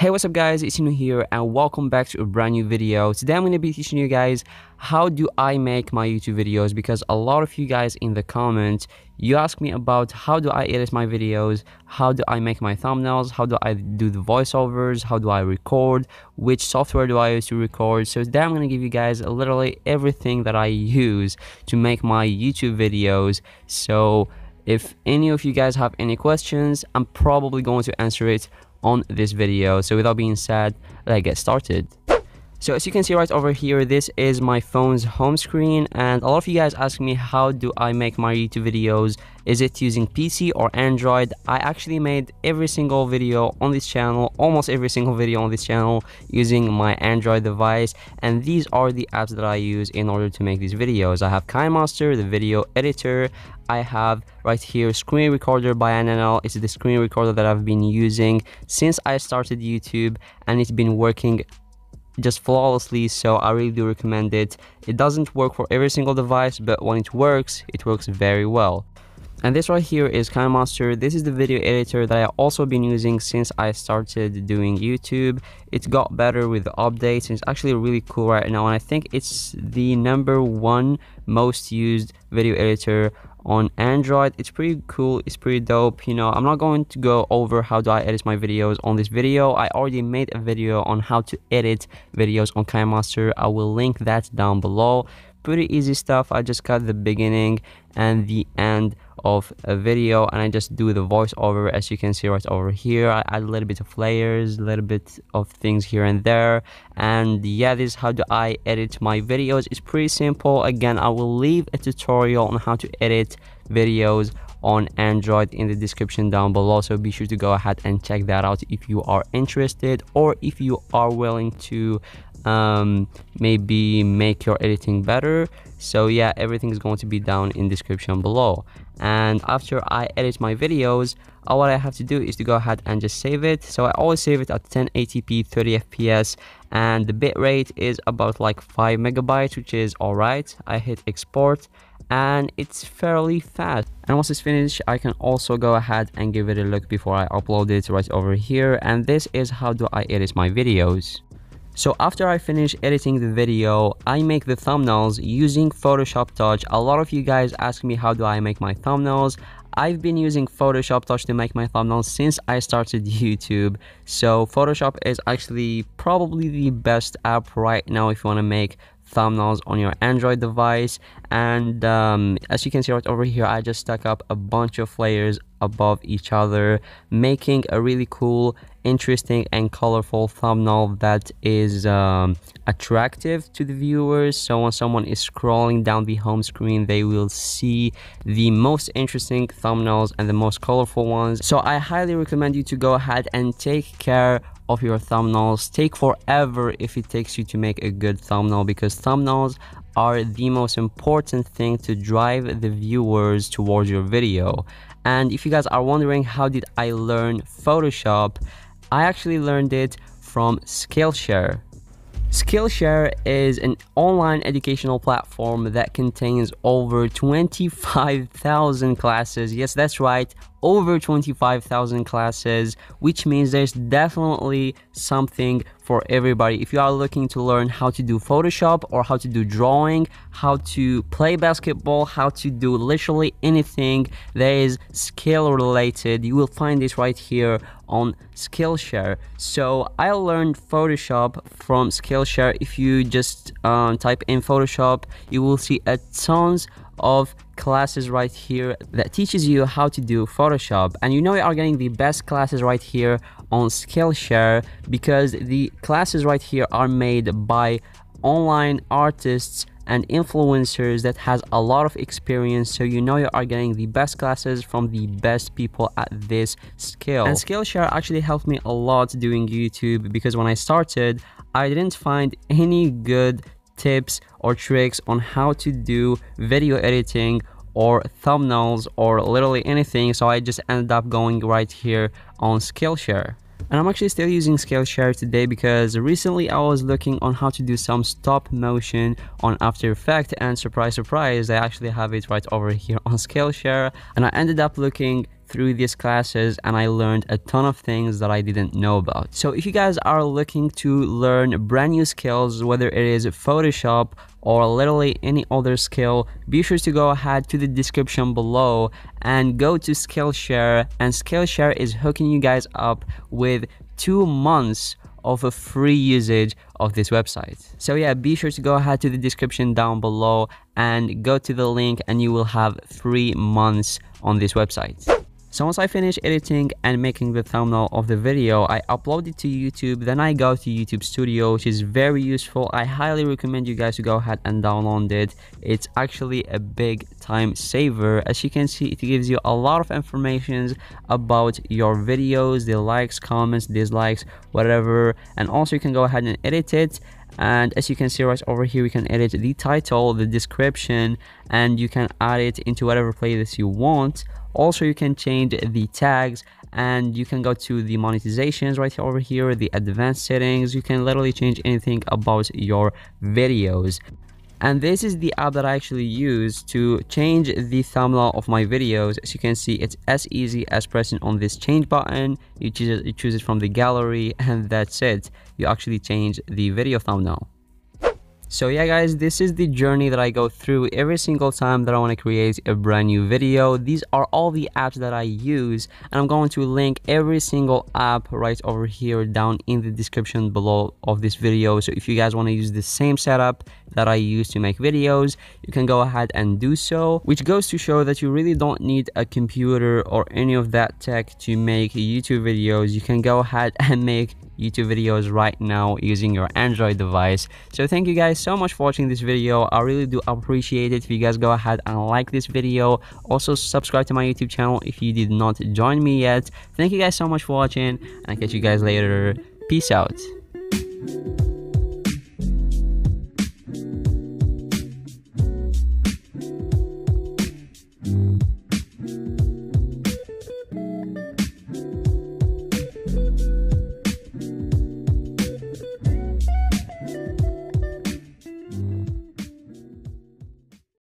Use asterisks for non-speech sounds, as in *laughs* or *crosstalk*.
Hey what's up guys it's Cinou here and welcome back to a brand new video. Today I'm going to be teaching you guys how do I make my YouTube videos because a lot of you guys in the comments you ask me about how do I edit my videos, how do I make my thumbnails, how do I do the voiceovers, how do I record, which software do I use to record. So today I'm going to give you guys literally everything that I use to make my YouTube videos. So if any of you guys have any questions, I'm probably going to answer it on this video. So without being said, let's get started. So as you can see right over here, this is my phone's home screen and a lot of you guys ask me how do I make my YouTube videos? Is it using PC or Android? I actually made every single video on this channel, almost every single video on this channel using my Android device and these are the apps that I use in order to make these videos. I have KineMaster, the video editor, I have right here screen recorder by NLL. It's the screen recorder that I've been using since I started YouTube and it's been working just flawlessly so I really do recommend it. It doesn't work for every single device but when it works, it works very well. And this right here is KineMaster. This is the video editor that I also been using since I started doing YouTube. It got better with the updates and it's actually really cool right now and I think it's the number one most used video editor on Android. It's pretty cool, it's pretty dope. You know, I'm not going to go over how do I edit my videos on this video. I already made a video on how to edit videos on KineMaster. I will link that down below. Pretty easy stuff. I just cut the beginning and the end of a video and I just do the voiceover as you can see right over here. I add a little bit of layers a little bit of things here and there. And yeah this is how do I edit my videos. It's pretty simple. Again I will leave a tutorial on how to edit videos on Android in the description down below. So be sure to go ahead and check that out if you are interested or if you are willing to um, maybe make your editing better. So yeah everything is going to be down in description below. And after I edit my videos all I have to do is to go ahead and just save it. So I always save it at 1080p 30 fps and the bitrate is about like 5 megabytes which is alright I hit export and it's fairly fast. And once it's finished I can also go ahead and give it a look before I upload it right over here. And this is how do I edit my videos so after I finish editing the video, I make the thumbnails using Photoshop Touch. A lot of you guys ask me how do I make my thumbnails. I've been using Photoshop Touch to make my thumbnails since I started *laughs* YouTube. So Photoshop is actually probably the best app right now if you want to make thumbnails on your Android device. And um, as you can see right over here, I just stuck up a bunch of layers above each other, making a really cool, interesting, and colorful thumbnail that is um, attractive to the viewers. So when someone is scrolling down the home screen, they will see the most interesting thumbnails and the most colorful ones. So I highly recommend you to go ahead and take care of your thumbnails take forever if it takes you to make a good thumbnail because thumbnails are the most important thing to drive the viewers towards your video and if you guys are wondering how did I learn Photoshop I actually learned it from Skillshare Skillshare is an online educational platform that contains over 25,000 classes. Yes, that's right, over 25,000 classes, which means there's definitely something for everybody. If you are looking to learn how to do Photoshop or how to do drawing, how to play basketball, how to do literally anything that is skill related, you will find this right here on Skillshare. So I learned Photoshop from Skillshare. If you just um, type in Photoshop, you will see a tons of classes right here that teaches you how to do Photoshop. And you know you are getting the best classes right here on Skillshare because the classes right here are made by online artists and influencers that has a lot of experience. So you know you are getting the best classes from the best people at this skill. And skillshare actually helped me a lot doing youtube because when i started i didn't find any good tips or tricks on how to do video editing or thumbnails or literally anything so I just ended up going right here on Skillshare. And I'm actually still using Skillshare today because recently I was looking on how to do some stop motion on After Effects and surprise surprise I actually have it right over here on Skillshare and I ended up looking through these classes and I learned a ton of things that I didn't know about. So if you guys are looking to learn brand new skills, whether it is Photoshop or literally any other skill, be sure to go ahead to the description below and go to Skillshare and Skillshare is hooking you guys up with two months of a free usage of this website. So yeah, be sure to go ahead to the description down below and go to the link and you will have three months on this website. So once I finish editing and making the thumbnail of the video, I upload it to YouTube, then I go to YouTube Studio, which is very useful. I highly recommend you guys to go ahead and download it. It's actually a big time saver. As you can see, it gives you a lot of information about your videos, the likes, comments, dislikes, whatever. And also you can go ahead and edit it and as you can see right over here we can edit the title the description and you can add it into whatever playlist you want also you can change the tags and you can go to the monetizations right over here the advanced settings. You can literally change anything about your videos. And this is the app that I actually use to change the thumbnail of my videos. As you can see it's as easy as pressing on this change button. You choose it, you choose it from the gallery *laughs* and that's it. You actually change the video thumbnail so yeah guys, this is the journey that I go through every single time that I want to create a brand new video. These are all the apps that I use and I'm going to link every single app right over here down in the description below of this video. So if you guys want to use the same setup that I use to make videos, you can go ahead and do so, which goes to show that you really don't need a computer or any of that tech to make YouTube videos. You can go ahead *laughs* and make YouTube videos right now using your Android device. So thank you guys so much for watching this video. I really do appreciate it if you guys go ahead and like this video. Also subscribe to my YouTube channel if you did not join me yet. Thank you guys so much for watching and I'll catch you guys later. Peace out.